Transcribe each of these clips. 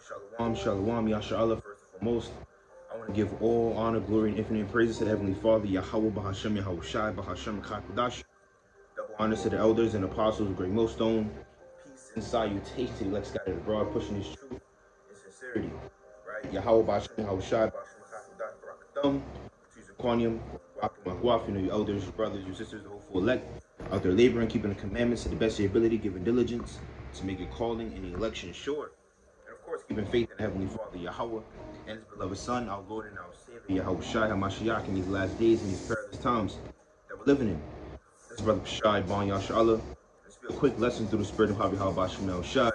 Shalom, shalom, yashallah. First and foremost, I want to give all honor, glory, and infinite praises to the Heavenly Father, Yahweh, Bahashem, Yahweh Shai, Bahashem, Kakudash. Double honors to the elders and apostles Great Millstone. Peace and salutation the elect scattered abroad, pushing his truth and sincerity. Right? Yahweh, Bahashem, Yahweh Shai, Bahashem, Kakudash, Barakatum. Quanium, Wakum, you know, your elders, your brothers, your sisters, the whole full elect, out there laboring, keeping the commandments to the best of your ability, giving diligence to make your calling and election sure course, keeping faith in Heavenly Father Yahweh and His beloved Son, our Lord and our Savior Yahweh Shai HaMashiach in these last days and these perilous times that we're living in. This brother Shai Bon Yashallah. Let's be a quick lesson through the Spirit of Yahweh Shemel Shai.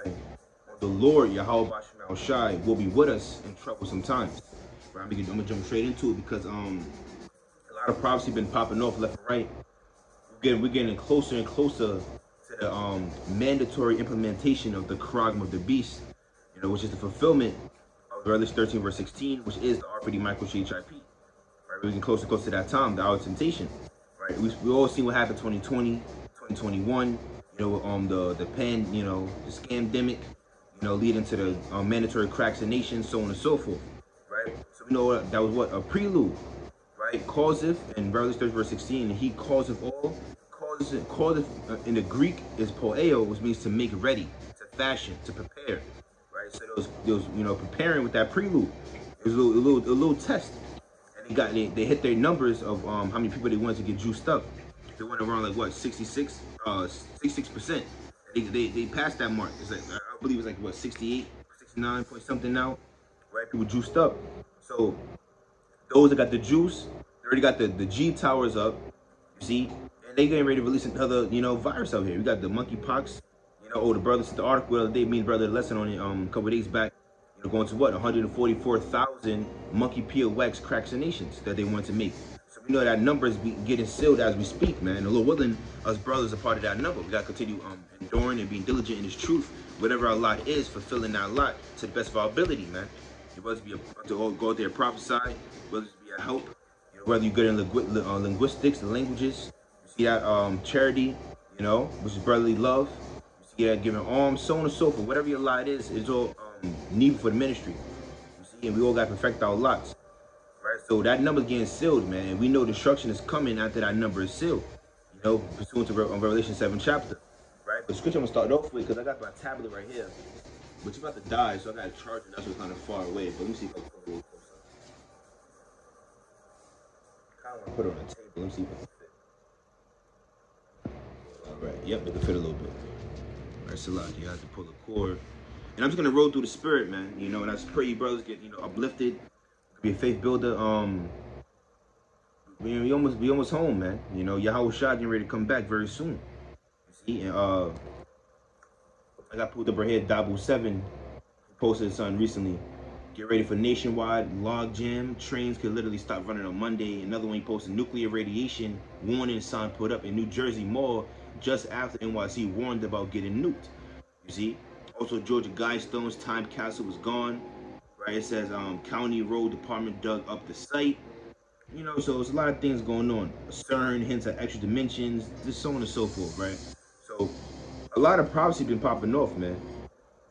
The Lord Yahweh Shemel Shai will be with us in troublesome times. I'm gonna jump straight into it because um a lot of prophecy been popping off left and right. We're getting we're getting closer and closer to the um mandatory implementation of the Kragma of the Beast you know, which is the fulfillment of Revelation 13, verse 16, which is the RPD microchip. Right, we're getting closer and closer to that time, the hour temptation. Right, we we all seen what happened 2020, 2021. You know, um, the the pen, you know, the scamdemic, you know, leading to the um, mandatory cracks in nations, so on and so forth. Right, so we know that was what a prelude. Right, causeth in Revelation 13, verse 16, he causeth all. Causeth, causeth uh, in the Greek is poeo, which means to make ready, to fashion, to prepare right? So those, those, you know, preparing with that prelude. It was a little, a little, a little test, and they got they, they hit their numbers of um how many people they wanted to get juiced up. They went around like what 66, uh, 66 percent. They, they they passed that mark. It's like I believe it's like what 68, 69 point something now, right? People juiced up. So those that got the juice, they already got the the G towers up. You see, and they getting ready to release another you know virus out here. We got the monkeypox you know, oh, the brothers, the article the other day, me and brother lesson on it um, a couple days back, you know, going to what, 144,000 monkey peel wax vaccinations that they want to make. So we know that number is getting sealed as we speak, man. The Lord willing, us brothers are part of that number. We got to continue um, enduring and being diligent in His truth, whatever our lot is, fulfilling that lot to the best of our ability, man. It was be a, to go out there prophesy, whether it be a help, you know, whether you're good in lingu uh, linguistics, the languages, you see that um, charity, you know, which is brotherly love, yeah, giving alms, so on and so forth. Whatever your lot is, it's all um, needed for the ministry. You see, and we all got to perfect our lots. Right? So that number's getting sealed, man. And we know destruction is coming after that number is sealed. You know, pursuant to Re Revelation 7 chapter. Right? But scripture I'm going to start off with because I got my tablet right here. But you're about to die, so I got to charge it. That's what's kind of far away. But let me see if I can put it. I put it on the table. Let me see if it can fit. All right. Yep, it can fit a little bit. Right, Salaki, you have to pull the cord. And I'm just gonna roll through the spirit, man. You know, and I just pray you brothers get, you know, uplifted, be a faith builder. Um we, we almost we almost home, man. You know, Yahweh Shah getting ready to come back very soon. See, and uh I got pulled up right here, Dabu 7 posted something recently. Get ready for nationwide log jam. Trains could literally stop running on Monday. Another one he posted nuclear radiation warning sign put up in New Jersey Mall just after NYC warned about getting nuked. You see? Also, Georgia Guidestone's time capsule was gone. Right? It says um, County Road Department dug up the site. You know, so there's a lot of things going on. CERN hints at extra dimensions, just so on and so forth, right? So, a lot of prophecy been popping off, man.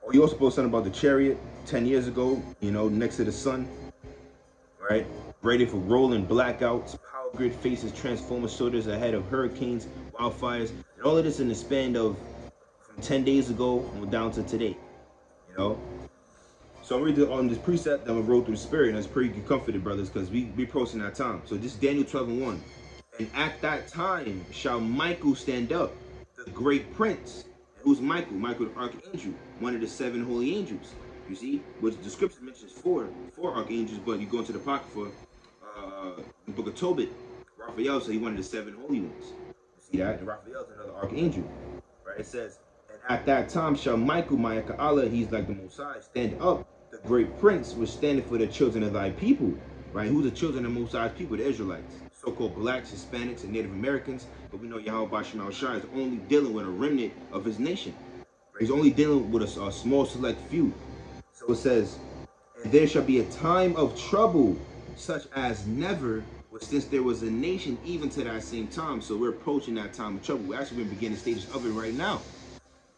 Oh, you also posted something about the chariot 10 years ago, you know, next to the sun, right? Ready for rolling blackouts, power grid faces transformer shoulders ahead of hurricanes, wildfires, and all of this in the span of from 10 days ago down to today, you know? So I'm reading on this precept that I'm gonna through the spirit, and that's pretty get comforted, brothers, because we we approaching that time. So this is Daniel 12 and 1. And at that time shall Michael stand up, the great prince. who's Michael? Michael the archangel, one of the seven holy angels. You see, which the scripture mentions four, four archangels, but you go into the Apocrypha, uh, the book of Tobit, Raphael said he wanted the seven holy ones see that? And Raphael's another archangel. Right? It says, and at that time shall Michael, Allah, he's like the Most High, stand up, the great prince, was standing for the children of thy people. Right? Who's the children of High's people? The Israelites. So-called blacks, Hispanics, and Native Americans. But we know Yahweh Bashim Shai is only dealing with a remnant of his nation. He's only dealing with a, a small select few. So it says, and there shall be a time of trouble such as never but since there was a nation even to that same time, so we're approaching that time of trouble. We're actually in the beginning stages of it right now.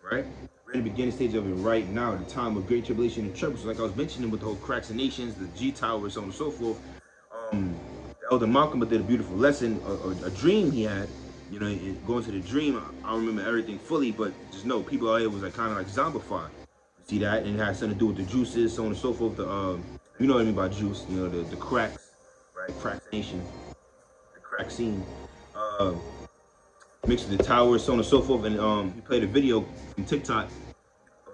Right? We're in the beginning stage of it right now, the time of great tribulation and trouble. So like I was mentioning with the whole cracks of nations, the G Tower, so on and so forth. Um, Elder Malcolm did a beautiful lesson, a, a, a dream he had. You know, going to the dream, I don't remember everything fully, but just know people out here was like kind of like zombified. See that? And it had something to do with the juices, so on and so forth. The uh, you know what I mean by juice, you know, the, the cracks, right? Crack nation, the crack scene. Uh, mixed the towers, so on and so forth. And um, he played a video from TikTok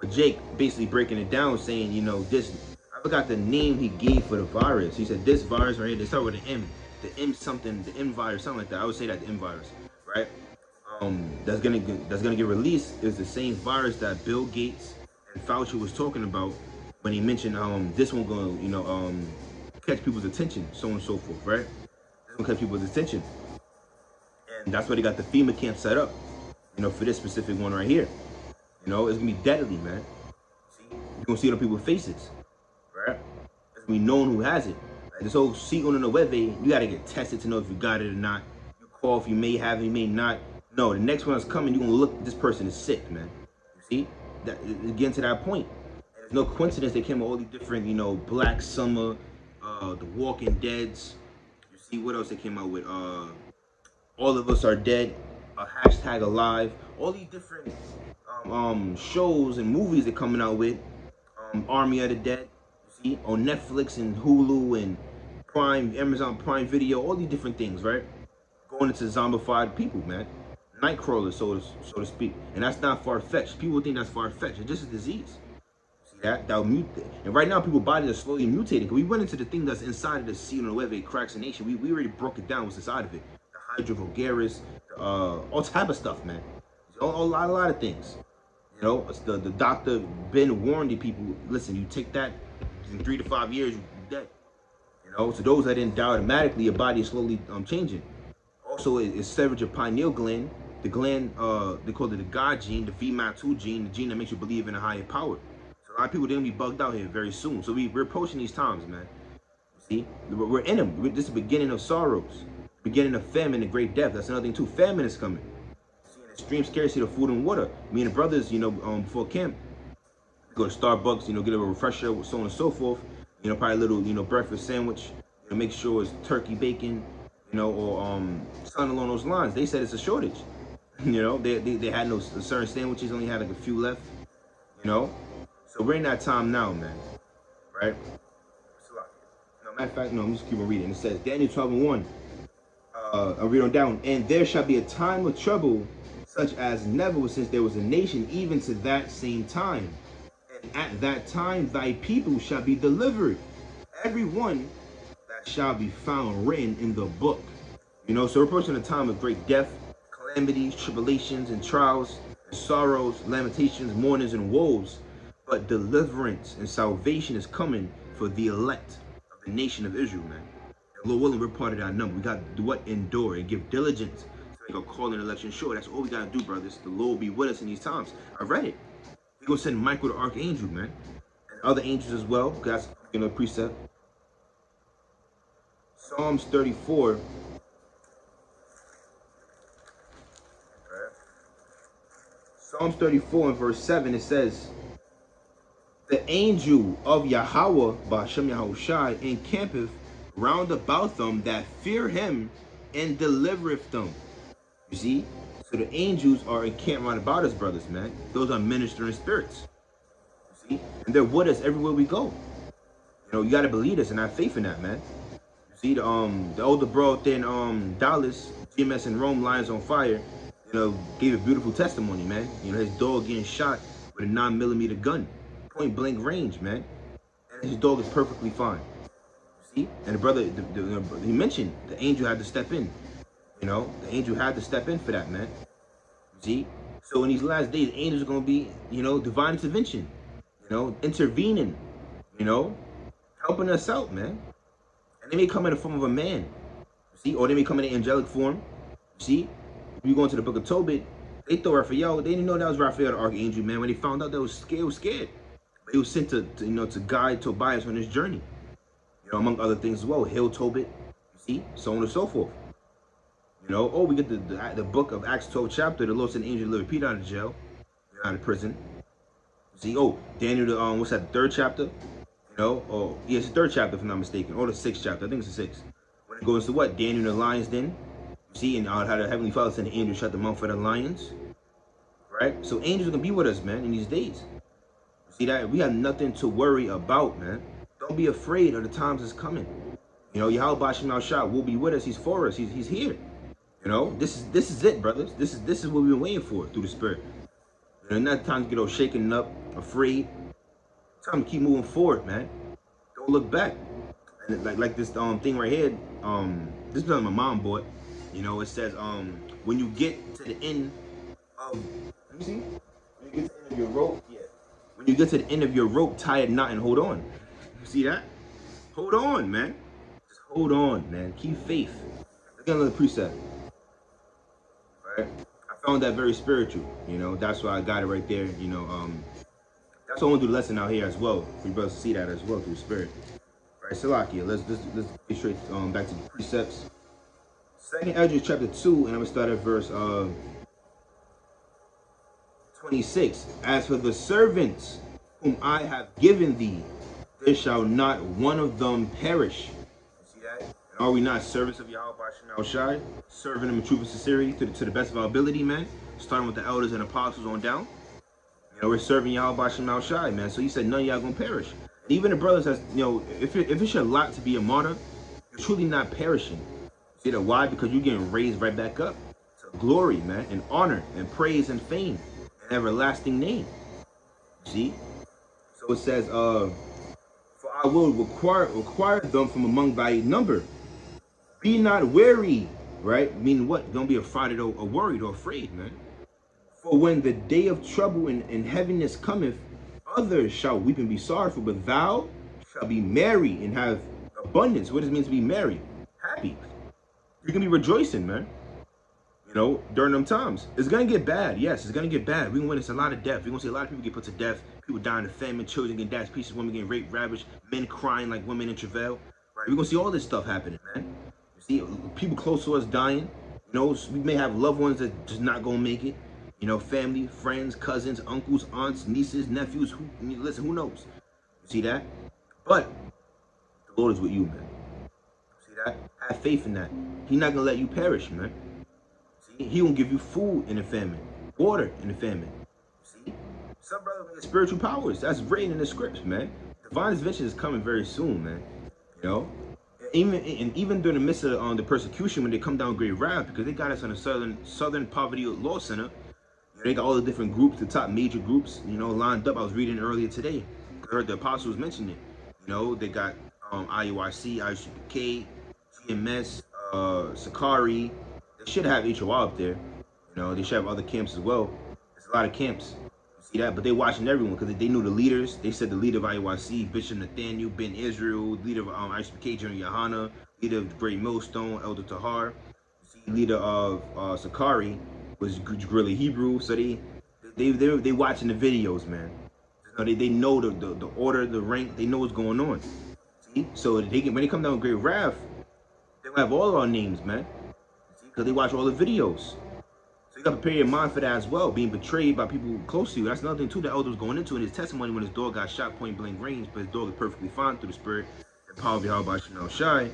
of Jake basically breaking it down, saying, you know, this. I forgot the name he gave for the virus. He said this virus right here. They start with an M, the M something, the M virus, something like that. I would say that the M virus, right? Um, that's gonna get, that's gonna get released is the same virus that Bill Gates and Fauci was talking about when he mentioned um this one gonna you know um catch people's attention, so on and so forth, right? This one catch people's attention, and that's why they got the FEMA camp set up, you know, for this specific one right here. You know, it's gonna be deadly, man. You're gonna see on people's faces, right? It's gonna be known who has it. Like this whole seat on the web, you gotta get tested to know if you got it or not. You cough, you may have it, you may not. No, the next one that's coming, you're gonna look. This person is sick, man. See, that again to that point. No coincidence they came with all these different, you know, Black Summer, uh, The Walking Dead's. You see what else they came out with? Uh, all of us are dead. Uh, hashtag alive. All these different um, um, shows and movies they're coming out with. Um, Army of the Dead. You see on Netflix and Hulu and Prime, Amazon Prime Video. All these different things, right? Going into zombified people, man. Nightcrawler, so to, so to speak. And that's not far-fetched. People think that's far-fetched. It's just a disease. That? That'll mutate. And right now, people's bodies are slowly mutating. We went into the thing that's inside of the seed on the it cracks the nation. We, we already broke it down what's inside of it. The Hydra vulgaris, uh, all type of stuff, man. A, a, lot, a lot of things. You know, the, the doctor been warned the people, listen, you take that, in three to five years, you're dead. You know, so those that didn't die automatically, your body is slowly um, changing. Also, it, it's severed your pineal gland, the gland, uh, they call it the God gene, the VMAT2 gene, the gene that makes you believe in a higher power. A lot of people, gonna be bugged out here very soon. So we, we're approaching these times, man. See, we're in them. This is the beginning of sorrows, beginning of famine and great death. That's another thing too. Famine is coming. Extreme scarcity of food and water. Me and the brothers, you know, um, before camp, go to Starbucks, you know, get a refresher, so on and so forth. You know, probably a little, you know, breakfast sandwich. You know, make sure it's turkey bacon, you know, or um, something along those lines. They said it's a shortage. You know, they, they, they had no certain sandwiches, only had like a few left. You know? So we're in that time now, man. Right? No, matter of fact, no, I'm just keep on reading. It says, Daniel 12 and 1. Uh, I'll read on down. And there shall be a time of trouble such as never since there was a nation, even to that same time. And at that time thy people shall be delivered, every one that shall be found written in the book. You know, so we're approaching a time of great death, calamities, tribulations, and trials, and sorrows, lamentations, mournings, and woes. But deliverance and salvation is coming for the elect of the nation of Israel, man. And Lord willing, we're part of that number. We got to do what? Endure and give diligence to make a call and election sure. That's all we got to do, brothers. The Lord will be with us in these times. I read it. We're going to send Michael the Archangel, man. And other angels as well. That's, you know, precept. Psalms 34 Psalms 34 and verse 7, it says, The angel of Yahweh, Bashem Yahushai, encampeth round about them that fear him and delivereth them. You see? So the angels are encamped round about us, brothers, man. Those are ministering spirits. You see? And they're with us everywhere we go. You know, you gotta believe us and have faith in that, man. You see, the um the older bro then um Dallas, GMS in Rome, Lions on Fire, you know, gave a beautiful testimony, man. You know, his dog getting shot with a nine millimeter gun, point blank range, man. And his dog is perfectly fine. See? And the brother, the, the, the, he mentioned the angel had to step in. You know, the angel had to step in for that, man. See? So in these last days, angels are going to be, you know, divine intervention. You know, intervening. You know, helping us out, man. And they may come in the form of a man. See? Or they may come in an angelic form. See? you go into the book of Tobit, they thought Raphael, they didn't know that was Raphael the Archangel, man. When they found out, they was scared, was scared. He was sent to, to, you know, to guide Tobias on his journey. You know, among other things as well. Hill Tobit, see, so on and so forth. You know, oh, we get the, the, the book of Acts 12 chapter, the Lord sent angel to Peter out of jail, out of prison. See, oh, Daniel, the, um, what's that, the third chapter? You know, oh, it's the third chapter, if I'm not mistaken, or the sixth chapter. I think it's the sixth. When it goes to what? Daniel the lion's den. See, and uh, how the Heavenly Father sent the angel shut the mouth for the lions. Right? So angels are to be with us, man, in these days. See that? We have nothing to worry about, man. Don't be afraid of the times that's coming. You know, Yahweh Bashim Shah will be with us. He's for us. He's, he's here. You know, this is this is it, brothers. This is this is what we've been waiting for through the Spirit. And not time to get all shaken up, afraid. Time to keep moving forward, man. Don't look back. And like like this um thing right here, um, this is my mom bought. You know, it says um when you get to the end of let me see. When you get to the end of your rope, yeah. When you get to the end of your rope, tie a knot and hold on. You see that? Hold on, man. Just hold on, man. Keep faith. Look at another precept. Right? I found that very spiritual. You know, that's why I got it right there. You know, um, that's why I want to do the lesson out here as well. For you to see that as well through spirit. Right, Salakia, let's let's let's get straight um, back to the precepts. Second Ezra chapter two, and I'm gonna start at verse uh 26. As for the servants whom I have given thee, there shall not one of them perish. See that? And are we not servants of Yahweh Shai? Serving them in truth and sincerity to the, to the best of our ability, man. Starting with the elders and apostles on down. You know, we're serving Yahweh Shai, man. So he said, none of y'all gonna perish. And even the brothers has, you know, if, it, if it's your lot to be a martyr, you're truly not perishing. See that? Why? Because you're getting raised right back up to glory, man, and honor and praise and fame and everlasting name. See? So it says, uh, for I will require require them from among thy number. Be not weary, right? Meaning what? Don't be afraid or, or worried or afraid, man. For when the day of trouble and, and heaviness cometh, others shall weep and be sorrowful, but thou shalt be merry and have abundance. What does it mean to be merry? Happy. You're going to be rejoicing, man. You know, during them times. It's gonna get bad. Yes, it's gonna get bad. We're gonna witness a lot of death. We're gonna see a lot of people get put to death, people dying of famine, children getting dashed pieces, women getting raped, ravaged, men crying like women in travail. Right? We're gonna see all this stuff happening, man. You see people close to us dying. You know, we may have loved ones that just not gonna make it. You know, family, friends, cousins, uncles, aunts, nieces, nephews. Who listen? Who knows? You see that? But the Lord is with you, man. You See that? Have faith in that. He's not gonna let you perish, man. He won't give you food in the famine, water in the famine. See, some brothers get spiritual powers. That's written in the scripts, man. Divine intervention is coming very soon, man. You know, even and even during the midst of um, the persecution, when they come down great wrath, because they got us on the southern Southern Poverty Law Center they got all the different groups, the top major groups, you know, lined up. I was reading earlier today. I heard the apostles mention it. You know, they got um, IUIC, IUCK, GMS, uh, Sakari. They should have HOR up there. You know, they should have other camps as well. There's a lot of camps. You see that? But they're watching everyone because they knew the leaders. They said the leader of IUIC, Bishop Nathaniel, Ben Israel, leader of um, IUCK, General Yohana, leader of Great Millstone, Elder Tahar, leader of uh, Sakari, was really Hebrew, so they they they they watching the videos, man. So they, they know the, the, the order, the rank, they know what's going on. See? So they can when they come down with Great Wrath, they have all of our names, man. Because they watch all the videos. So you gotta prepare your mind for that as well, being betrayed by people close to you. That's another thing too that elder was going into in his testimony when his dog got shot point blank range, but his dog is perfectly fine through the spirit and power of Yahweh Chanel Shy.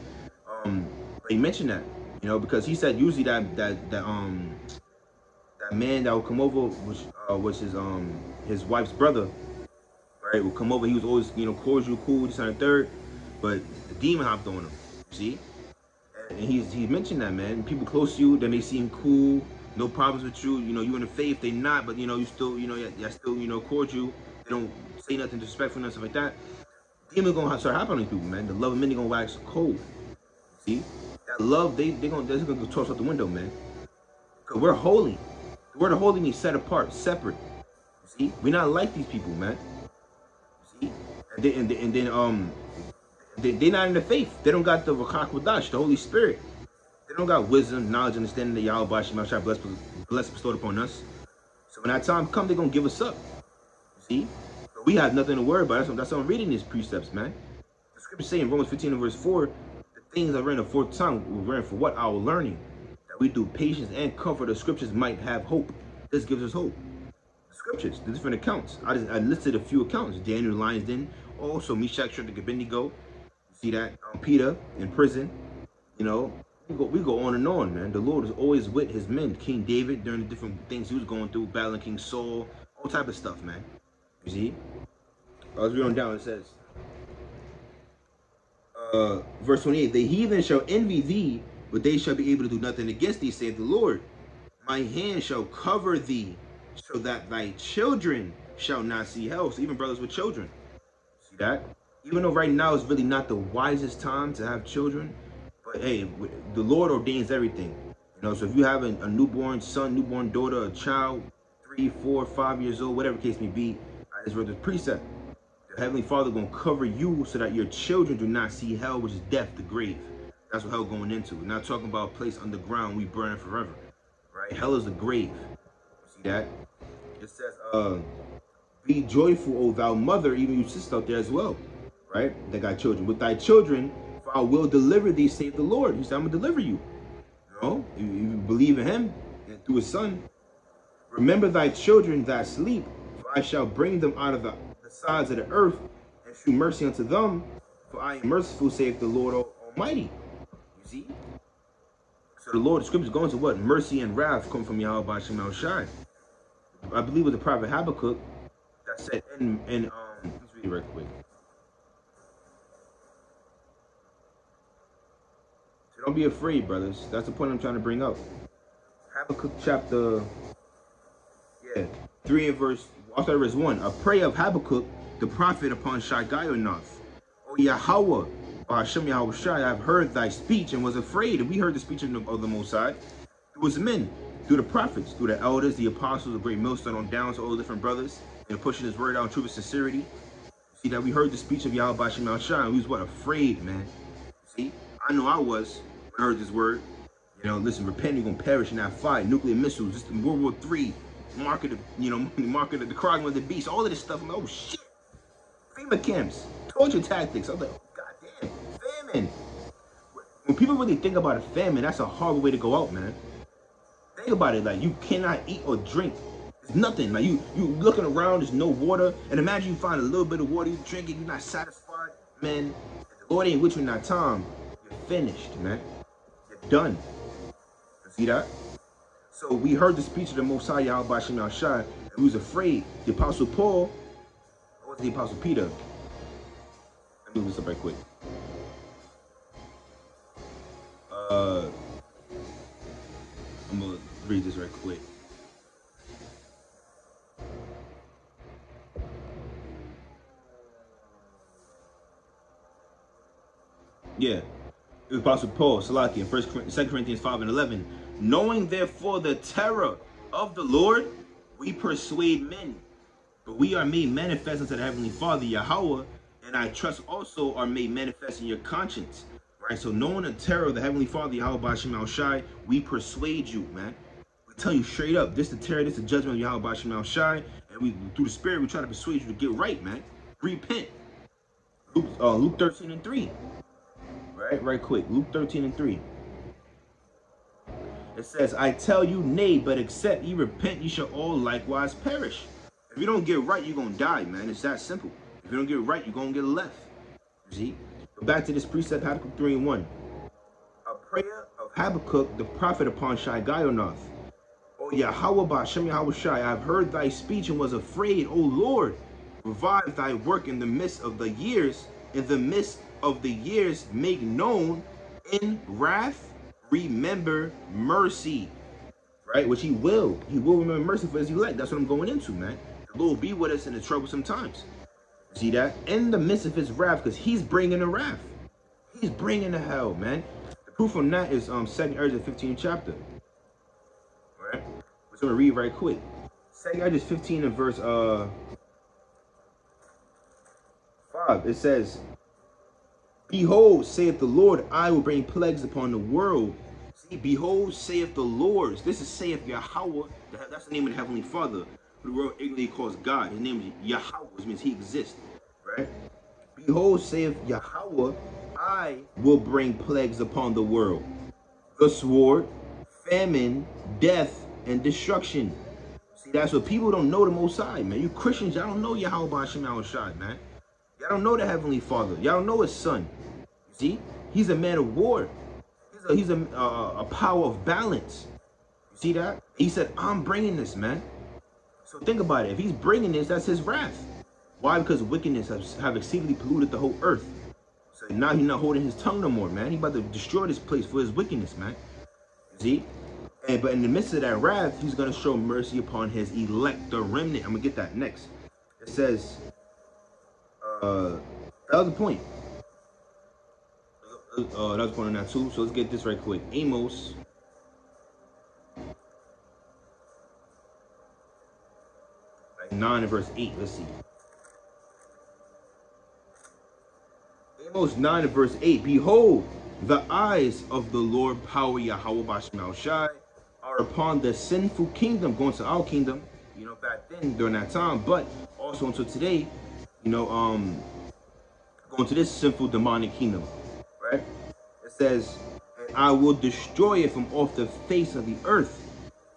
Um but he mentioned that, you know, because he said usually that that that um that man that would come over, which uh, was his um his wife's brother, right? Would come over. He was always you know cordial, cool, this and third, but the demon hopped on him. See, and he's he mentioned that man. People close to you, they may seem cool, no problems with you. You know, you in the faith, they not, but you know you still you know you still you know cordial. They don't say nothing disrespectful, and stuff like that. Demon gonna start happening to people, man. The love of many gonna wax cold. See, that love they they gonna they're gonna go toss out the window, man. Cause we're holy. The word of holy means set apart, separate. See, we're not like these people, man. See, and then, and then, and then um, they, they're not in the faith. They don't got the Rakak the Holy Spirit. They don't got wisdom, knowledge, understanding that Yahweh Shemashai bless, bless bestowed upon us. So when that time come, they're gonna give us up. See, we have nothing to worry about. That's what, that's what I'm reading these precepts, man. The scripture saying Romans 15 and verse 4, the things I read the fourth time were written for what? Our learning That we through patience and comfort the scriptures might have hope. This gives us hope. The scriptures, the different accounts. I just I listed a few accounts. Daniel Lions Den, also Meshach, Shadrach, Abednego. See that? Um, Peter in prison. You know, we go, we go on and on, man. The Lord is always with his men. King David, during the different things he was going through, battling King Saul, all type of stuff, man. You see? I was reading down, it says, uh, verse 28, The heathen shall envy thee, but they shall be able to do nothing against thee, saith the Lord. My hand shall cover thee, so that thy children shall not see hell. So even brothers with children. See that? Even though right now is really not the wisest time to have children, but hey, the Lord ordains everything. You know, so if you have a, a newborn son, newborn daughter, a child, three, four, five years old, whatever case may be, I just read the precept. The Heavenly Father gonna cover you so that your children do not see hell, which is death, the grave. That's what hell going into. We're not talking about a place underground we burn forever. Right? Hell is the grave. See that? It says, uh, be joyful, O thou mother, even you sister out there as well. Right? They got children. With thy children, for I will deliver thee, save the Lord. He said, I'm gonna deliver you. You know, you, you believe in him and through his son. Remember thy children that sleep, for I shall bring them out of the, the sides of the earth and shew mercy unto them, for I am merciful, saith the Lord Almighty. You see? So the Lord, the scriptures going to what? Mercy and wrath come from Yahweh Bashem Shai. I believe with the prophet Habakkuk that said in, in um, let's read it right quick. Don't be afraid, brothers. That's the point I'm trying to bring up. Habakkuk chapter, yeah, 3 and verse, I'll start verse 1. A prayer of Habakkuk, the prophet upon Shigionoth. O Yahweh, or Hashem Yahweh Shai, I've heard thy speech and was afraid. And we heard the speech of the, of the Most High through his men, through the prophets, through the elders, the apostles, the great millstone on down to all the different brothers, and pushing his word out in truth and sincerity. See that we heard the speech of Yahweh Bashem Shai, and we was what afraid, man. See, I know I was I heard this word. You know, listen, repent, you're gonna perish in that fire. Nuclear missiles, just in World War Three, market, of you know, market of the crying of the beast, all of this stuff. I'm like, oh shit. FEMA camps, torture tactics. I'm like, oh, goddamn, famine. When people really think about a famine, that's a horrible way to go out, man. Think about it, like you cannot eat or drink. There's nothing. Like you, you looking around, there's no water. And imagine you find a little bit of water, you drink it, you're not satisfied, man. the Lord ain't with you in that time. You're finished, man. Done. See that? So we heard the speech of the Most High Yahweh Bashim Shai, and we was afraid. The Apostle Paul, or the Apostle Peter? Let me move this up right quick. Uh, I'm gonna read this right quick. Yeah. Was Apostle Paul, Salaki, in 1 2 Corinthians 5 and 11. Knowing therefore the terror of the Lord, we persuade men. But we are made manifest unto the Heavenly Father, Yahweh, and I trust also are made manifest in your conscience. Right? So knowing the terror of the Heavenly Father, Yahweh Bashim Shai, we persuade you, man. We tell you straight up, this is the terror, this is the judgment of Yahweh Bashim Shai, and we through the spirit we try to persuade you to get right, man. Repent. Luke, uh, Luke 13 and 3 right? Right quick. Luke 13 and 3. It says, I tell you, nay, but except ye repent, ye shall all likewise perish. If you don't get right, you're going to die, man. It's that simple. If you don't get right, you're going to get left. See? But back to this precept, Habakkuk 3 and 1. A prayer of Habakkuk, the prophet upon Shigionoth. O Yahweh Ba'Shem Yahweh Shai, I have heard thy speech and was afraid, O Lord. Revive thy work in the midst of the years, in the midst of the years make known in wrath, remember mercy. Right? Which he will. He will remember mercy for his elect. That's what I'm going into, man. The Lord be with us in the troublesome times. See that? In the midst of his wrath, because he's bringing the wrath. He's bringing the hell, man. The proof on that is um Second Ezra 15 chapter. All right? We're to read right quick. Second Ezra 15 and verse uh 5. It says, Behold, saith the Lord, I will bring plagues upon the world. See, behold, saith the Lord. This is saith Yahweh. That's the name of the Heavenly Father. The world ignorantly calls God. His name is Yahweh, which means he exists. Right? Behold, saith Yahweh, I will bring plagues upon the world. The sword, famine, death, and destruction. See that's what people don't know the Most High, man. You Christians, y'all don't know Yahweh Hashem Shai, man. Y'all don't know the Heavenly Father. Y'all don't know His Son. See, He's a man of war. He's a, he's a, a power of balance. You see that? He said, "I'm bringing this, man." So think about it. If He's bringing this, that's His wrath. Why? Because wickedness has have exceedingly polluted the whole earth. So now He's not holding His tongue no more, man. He about to destroy this place for His wickedness, man. See? And but in the midst of that wrath, he's gonna show mercy upon his elect, the remnant. I'm gonna get that next. It says, uh, that was the point. Uh, that was point on that too. So let's get this right quick. Amos. Nine and verse eight. Let's see. Amos 9 and verse 8. Behold, the eyes of the Lord power Yahweh Bashmal Shai are upon the sinful kingdom, going to our kingdom, you know, back then during that time, but also until today, you know, um, going to this sinful demonic kingdom, right? It says, I will destroy it from off the face of the earth,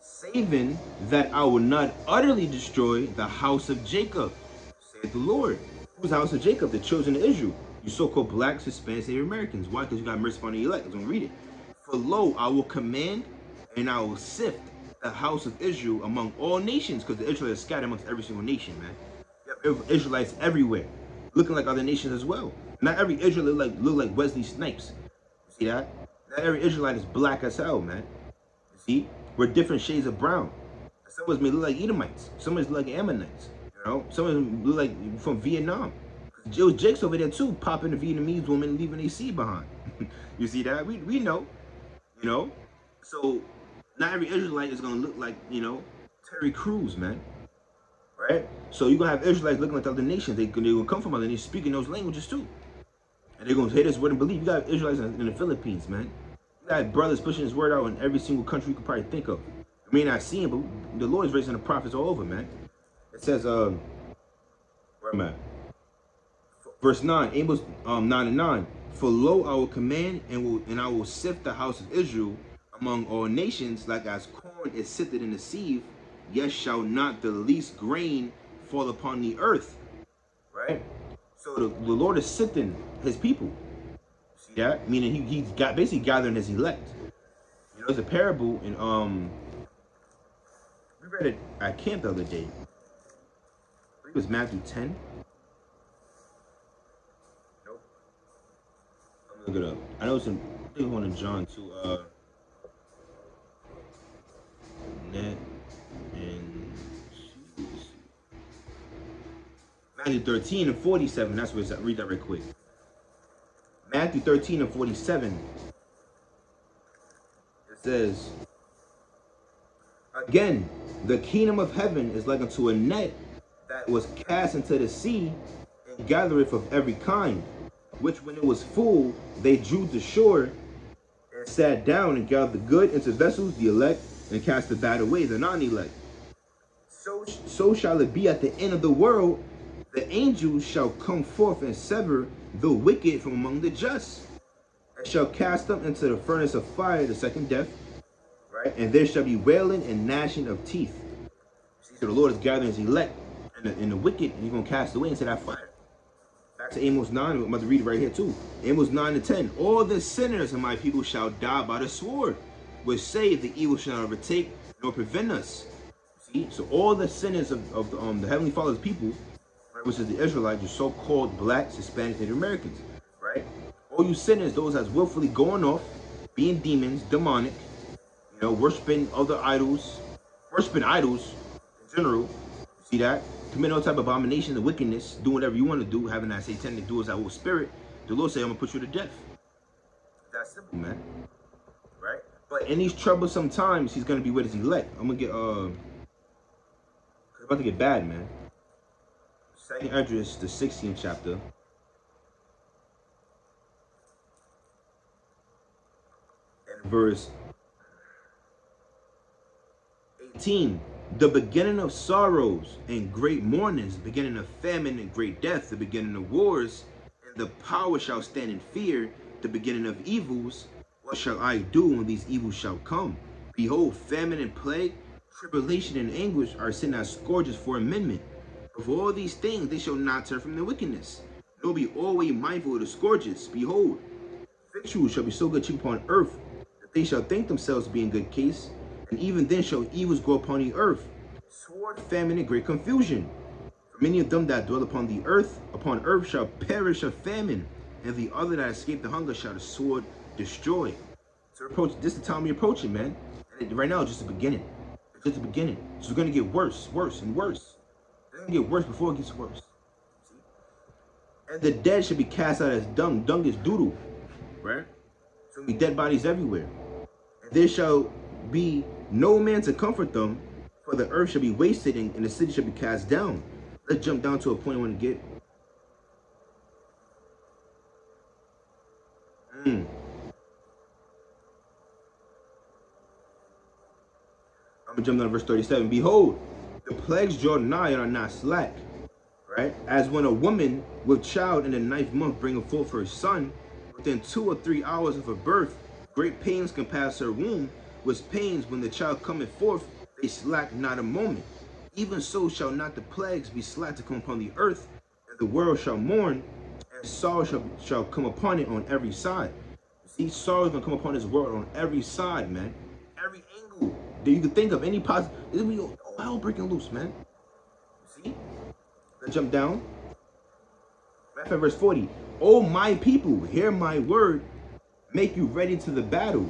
saving that I will not utterly destroy the house of Jacob, saith the Lord. Who's the house of Jacob? The children of Israel. You so-called blacks, Hispanics, Native Americans. Why? Because you got mercy upon the elect. I'm to read it. For lo, I will command and I will sift the house of Israel among all nations, because the Israelites are scattered amongst every single nation, man. Israelites everywhere, looking like other nations as well. Not every Israelite like look like Wesley Snipes. See that? Not every Israelite is black as hell, man. See? We're different shades of brown. Some of us may look like Edomites. Some of us look like Ammonites. You know? Some of them look like from Vietnam. Joe Jake's over there too, popping the Vietnamese woman, leaving a seed behind. you see that? We we know. You know? So not every Israelite is gonna look like, you know, Terry Crews, man. Right? So you're gonna have Israelites looking like other nations. They, they're gonna come from other nations speaking those languages too. And they're gonna hate us word and believe. You got Israelites in, the Philippines, man. You got brothers pushing his word out in every single country you could probably think of. I may not see him, but the Lord is raising the prophets all over, man. It says, um, where am I? Verse 9, Amos um, 9 and 9. For lo, I will command and will and I will sift the house of Israel among all nations, like as corn is sifted in the sieve, yet shall not the least grain fall upon the earth. Right? So the, the Lord is sifting his people. See that? Meaning he, he's got basically gathering his elect. You know, there's a parable in um we read it at camp the other day. I think it was Matthew 10. Nope. I'm gonna look it up. I know it's in I think one in John too. Uh net Matthew 13 and 47. That's where it's at. Read that real quick. Matthew 13 and 47. It says, Again, the kingdom of heaven is like unto a net that was cast into the sea and gathereth of every kind, which when it was full, they drew to shore and sat down and gathered the good into vessels, the elect, and cast the bad away, the non-elect. So, so shall it be at the end of the world. The angels shall come forth and sever the wicked from among the just, and shall cast them into the furnace of fire, the second death. Right? And there shall be wailing and gnashing of teeth. See, so the Lord is gathering his elect, and the, and the wicked, and he's going to cast away into that fire. Back to Amos 9, I'm about to read it right here too. Amos 9 to 10. All the sinners of my people shall die by the sword which say the evil shall not overtake nor prevent us. See, so all the sinners of, of the, um, the Heavenly Father's people, which is the Israelites, the so-called blacks, Hispanics, Native Americans, right? All you sinners, those that's willfully going off, being demons, demonic, you know, worshiping other idols, worshiping idols in general. See that? Committing all type of abomination and wickedness, doing whatever you want to do, having that satanic do as that whole spirit. The Lord say, I'm gonna put you to death. That's simple, man. Right? But in these troublesome times, he's gonna be with his elect. I'm gonna get uh about to get bad, man. Second Esdras, the 16th chapter. And verse 18. The beginning of sorrows and great mournings, the beginning of famine and great death, the beginning of wars, and the power shall stand in fear, the beginning of evils, what shall I do when these evils shall come? Behold, famine and plague, tribulation and anguish are sent as scourges for amendment. Of all these things they shall not turn from their wickedness, nor be always mindful of the scourges. Behold, victuals shall be so good cheap upon earth, that they shall think themselves to be in good case, and even then shall evils go upon the earth, sword, famine, and great confusion. For many of them that dwell upon the earth, upon earth shall perish of famine, and the other that escape the hunger shall the sword destroy. So approach this is the time we're approaching, man. Right now, just the beginning. Just the beginning. So it's gonna get worse, worse, and worse. Gonna get worse before it gets worse. And the dead should be cast out as dung. Dung is doodle, right? So be dead bodies everywhere. There shall be no man to comfort them, for the earth shall be wasted and, and the city shall be cast down. Let's jump down to a point I want to get. Mm. I'm gonna jump down to verse 37. Behold, the plagues draw nigh and are not slack. Right? As when a woman with child in the ninth month bringeth forth her son, within two or three hours of her birth, great pains can pass her womb, with pains when the child cometh forth, they slack not a moment. Even so shall not the plagues be slack to come upon the earth, and the world shall mourn, and sorrow shall, shall come upon it on every side. See, sorrow is gonna come upon this world on every side, man. Every angle that you can think of, any possible. Hell breaking loose, man. See? Let's jump down. Matthew verse 40. Oh my people, hear my word, make you ready to the battle.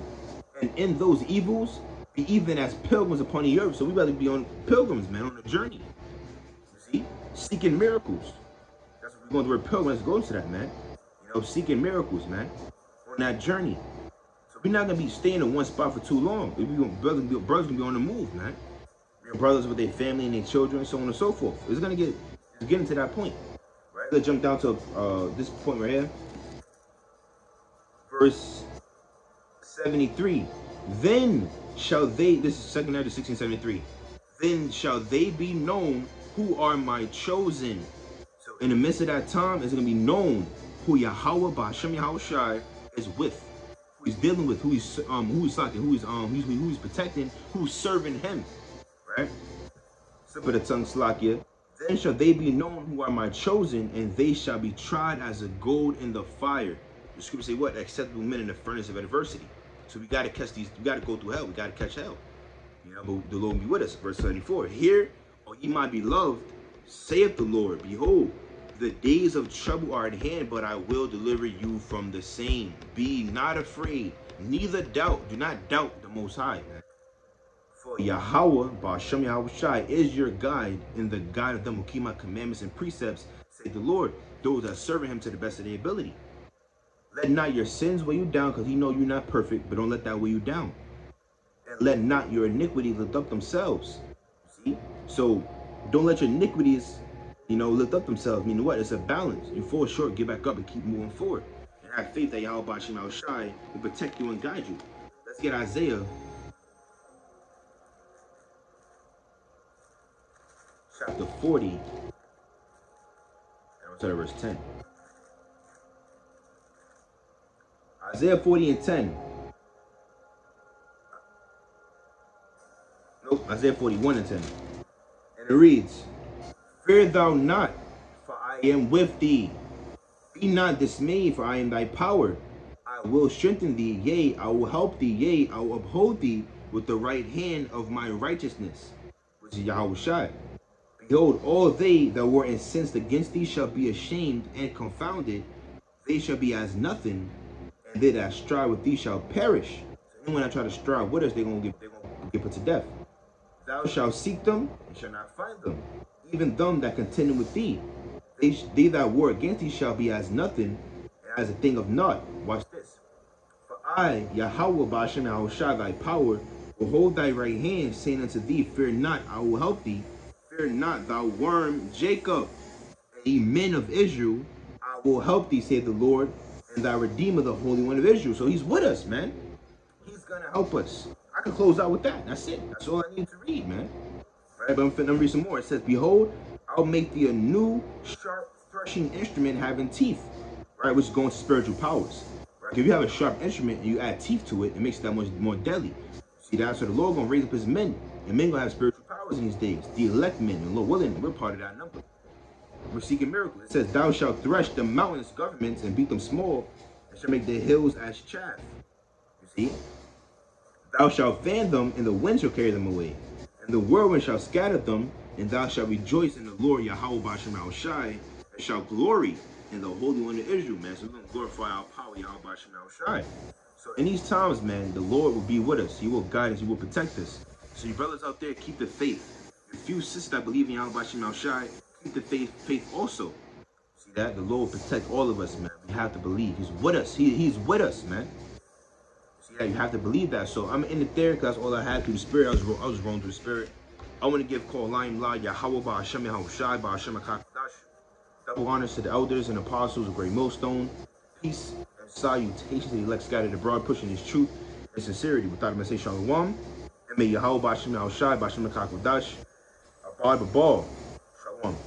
And in those evils, be even as pilgrims upon the earth. So we better be on pilgrims, man, on a journey. See? Seeking miracles. That's what we're going to word pilgrims go to that, man. You know, seeking miracles, man. On that journey. So we're not gonna be staying in one spot for too long. We're gonna brothers gonna be on the move, man. Brothers with their family and their children, so on and so forth. It's gonna get it's getting to that point. Right? Let's jump down to uh this point right here. Verse 73. Then shall they, this is second to 1673. Then shall they be known who are my chosen. So in the midst of that time, it's going to be known who Yahweh Bashem Yahweh Shai is with, who he's dealing with, who he's um who he's sucking, who he's um who's who he's protecting, who's serving him. Right? Slip of the tongue slakia. Then shall they be known who are my chosen, and they shall be tried as a gold in the fire. The scripture say what? Acceptable men in the furnace of adversity. So we got to catch these, we got to go through hell. We got to catch hell. You know, but the Lord be with us. Verse 74. Here, O ye my beloved, saith the Lord, Behold, the days of trouble are at hand, but I will deliver you from the same. Be not afraid, neither doubt. Do not doubt the Most High. For Yahweh, Bashem Yahweh Shai, is your guide and the guide of them who keep my commandments and precepts, say the Lord, those that serve him to the best of their ability. Let not your sins weigh you down, because you know you're not perfect, but don't let that weigh you down. And let not your iniquities lift up themselves. See? So don't let your iniquities, you know, lift up themselves. Meaning what? It's a balance. You fall short, get back up and keep moving forward. And have faith that Yahweh Bashim Al Shai will protect you and guide you. Let's get Isaiah chapter 40. And start at verse 10. Isaiah 40 and 10. Nope, Isaiah 41 and 10. And it reads, Fear thou not, for I am with thee. Be not dismayed, for I am thy power. I will strengthen thee, yea, I will help thee, yea, I will uphold thee with the right hand of my righteousness, which is Yahweh Shai. Behold, all they that were incensed against thee shall be ashamed and confounded. They shall be as nothing, and they that strive with thee shall perish. So anyone that try to strive with us, they're gonna get put to death. Thou shalt seek them and shall not find them. Even them that contend with thee, they, they that war against thee shall be as nothing, as a thing of naught. Watch this. For I, Yahweh Bashem Yahushua, thy power, will hold thy right hand, saying unto thee, Fear not, I will help thee. Fear not, thou worm Jacob, ye men of Israel, I will help thee, saith the Lord and thy Redeemer, the Holy One of Israel. So he's with us, man. He's gonna help us. I can close out with that. That's it. That's all I need to read, man. Right, but I'm finna read some more. It says, Behold, I'll make thee a new sharp threshing instrument having teeth, right, which is going to spiritual powers. Right? If you have a sharp instrument and you add teeth to it, it makes it that much more deadly. See, that? so the Lord gonna raise up his men And men gonna have spiritual powers in these days. The elect men, and Lord willing, we're part of that number. We're seeking miracles. It says, Thou shalt thresh the mountains, governments, and beat them small, and shall make the hills as chaff. You see? Thou shalt fan them, and the wind shall carry them away. And the whirlwind shall scatter them, and thou shalt rejoice in the Lord Yahweh Bashem Shai, and shall glory in the Holy One of Israel, man. So we're gonna glorify our power, Yahweh Bashem Shai. So in these times, man, the Lord will be with us. He will guide us. He will protect us. So you brothers out there, keep the faith. Your few sisters that believe in Yahweh Bashem Shai, keep the faith, faith also. See that? The Lord will protect all of us, man. We have to believe. He's with us. He, he's with us, man. See that? You have to believe that. So I'm in the there because that's all I had through the spirit. I was I was rolling through the spirit. I want to give call Lion La Yahweh Ba Hashem Shai Ba Hashem Double honors to the elders and apostles of Great Millstone. Peace and salutations to the elect scattered abroad, pushing his truth and sincerity. Without I say Shalom. May Yahweh Ba Hashem Shai Ba Hashem Abad Babal. Shalom.